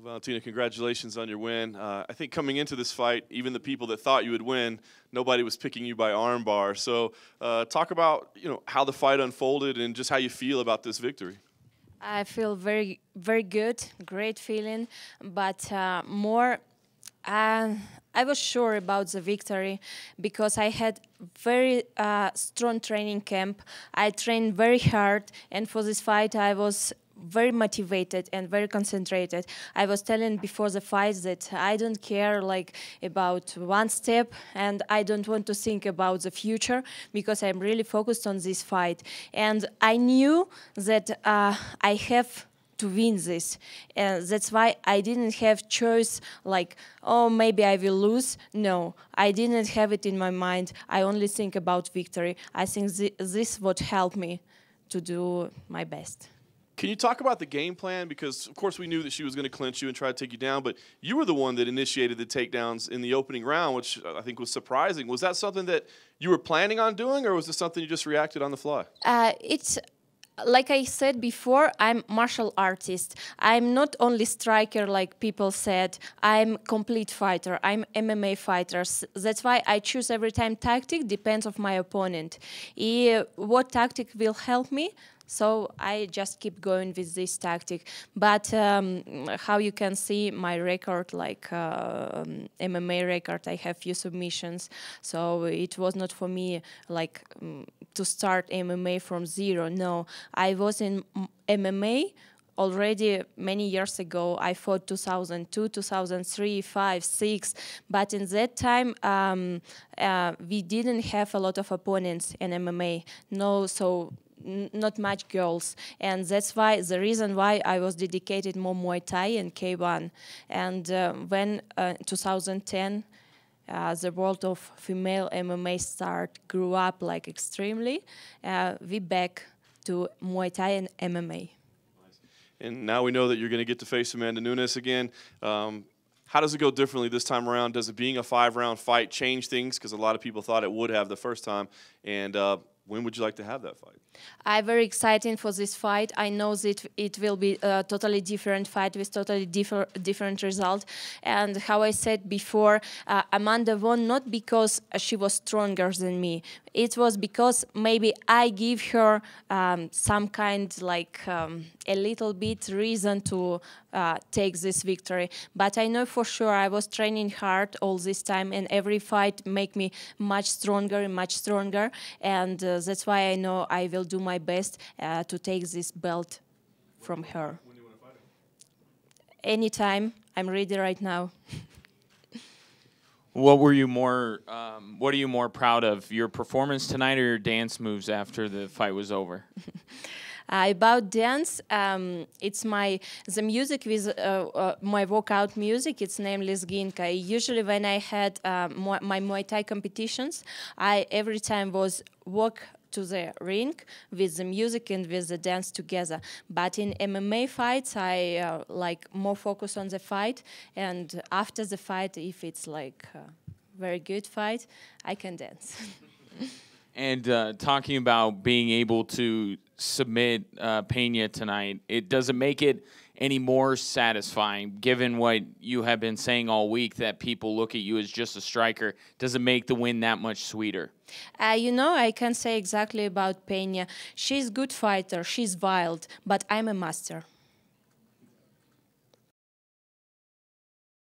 Well, Valentina, congratulations on your win. Uh, I think coming into this fight, even the people that thought you would win, nobody was picking you by armbar. So, uh, talk about you know how the fight unfolded and just how you feel about this victory. I feel very, very good, great feeling, but uh, more. Uh, I was sure about the victory because I had very uh, strong training camp. I trained very hard, and for this fight, I was very motivated and very concentrated. I was telling before the fight that I don't care like about one step and I don't want to think about the future because I'm really focused on this fight. And I knew that uh, I have to win this. And that's why I didn't have choice like, oh, maybe I will lose. No, I didn't have it in my mind. I only think about victory. I think th this would help me to do my best. Can you talk about the game plan? Because of course we knew that she was going to clinch you and try to take you down, but you were the one that initiated the takedowns in the opening round, which I think was surprising. Was that something that you were planning on doing, or was it something you just reacted on the fly? Uh, it's like I said before, I'm martial artist. I'm not only striker like people said. I'm complete fighter. I'm MMA fighter. That's why I choose every time tactic depends of my opponent. what tactic will help me? So I just keep going with this tactic. But um, how you can see my record, like uh, MMA record, I have few submissions. So it was not for me like um, to start MMA from zero. No, I was in MMA already many years ago. I fought 2002, 2003, 5, 6. But in that time, um, uh, we didn't have a lot of opponents in MMA. No, so not much girls and that's why the reason why I was dedicated more Muay Thai and K1 and uh, when uh, 2010 uh, the world of female MMA start grew up like extremely uh, we back to Muay Thai and MMA and now we know that you're going to get to face Amanda Nunes again um, how does it go differently this time around? Does it being a five round fight change things? Because a lot of people thought it would have the first time. And uh, when would you like to have that fight? I'm very excited for this fight. I know that it will be a totally different fight with totally differ, different result. And how I said before, uh, Amanda won not because she was stronger than me. It was because maybe I give her um, some kind like um, a little bit reason to uh, take this victory. But I know for sure I was training hard all this time, and every fight make me much stronger and much stronger. And uh, that's why I know I will do my best uh, to take this belt from her. Anytime, I'm ready right now. what were you more? Um, what are you more proud of? Your performance tonight, or your dance moves after the fight was over? Uh, about dance, um, it's my the music with uh, uh, my workout music. It's named Lezginka. Usually, when I had uh, my Muay Thai competitions, I every time was walk to the ring with the music and with the dance together. But in MMA fights, I uh, like more focus on the fight, and after the fight, if it's like a very good fight, I can dance. and uh, talking about being able to submit uh, Pena tonight, it doesn't make it any more satisfying given what you have been saying all week that people look at you as just a striker. Does it make the win that much sweeter? Uh, you know i can say exactly about pena. She's good fighter. She's wild but i'm a master